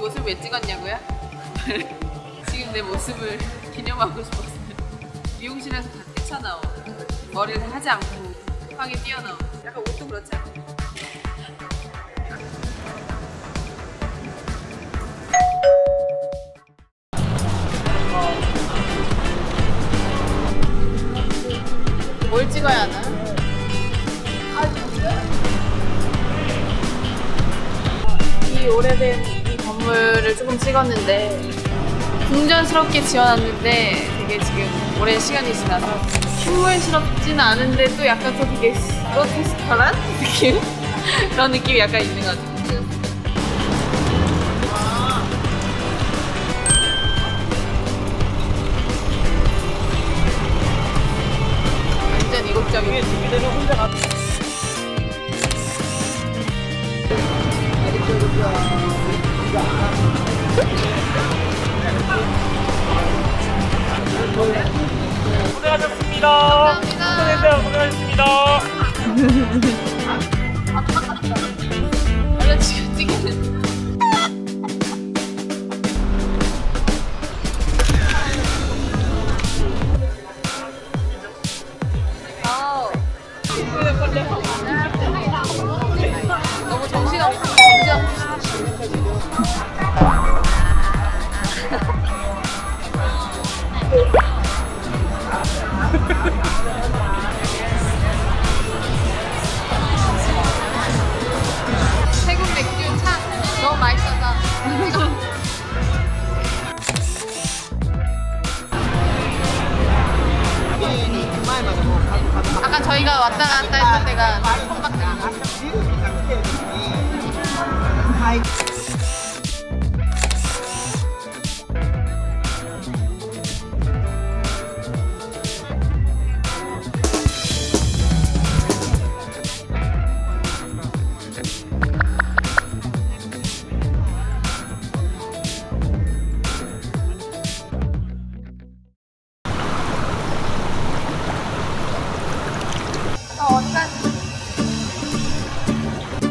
모습 왜 찍었냐고요? 지금 내 모습을 기념하고 싶었어요. 미용실에서 다 뛰쳐나온 머리를 하지 않고 방에 뛰어나온 약간 옷도 그렇지 않아요? 뭘 찍어야 하나? 이 오래된 이 건물을 조금 찍었는데 궁전스럽게 지어놨는데 되게 지금 오랜 시간이 지나서 흉물스럽지는 않은데 또 약간 또 되게 그로테스컬한 느낌? 그런 느낌이 약간 있는 것 같아요. 완전 이국적인 고생 하셨습니다. 감사합니다. 고생하셨습니다. 원래 지금 아우. 너무 정신없어 정신없어 왔다 갔다 했던 데가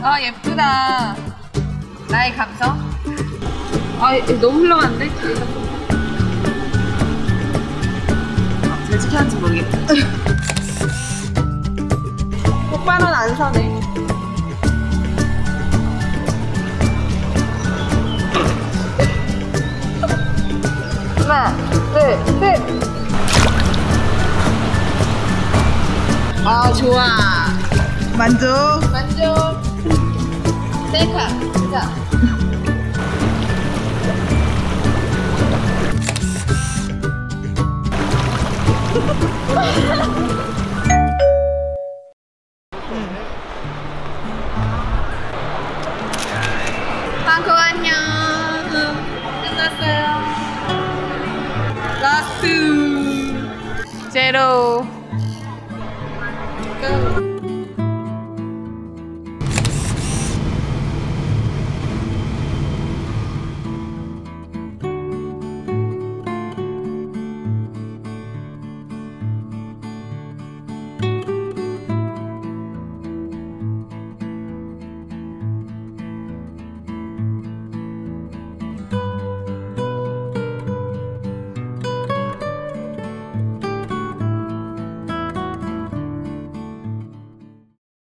아 예쁘다. 나의 감성? 아얘 너무 흘러갔는데? 아, 잘 지켜는지 모르겠다 오빠는 안 사네. 하나 둘 셋. 아 좋아. 만족. 만족 셀카 자. 방콕 안녕. 끝났어요. 라스트. 제로. 끝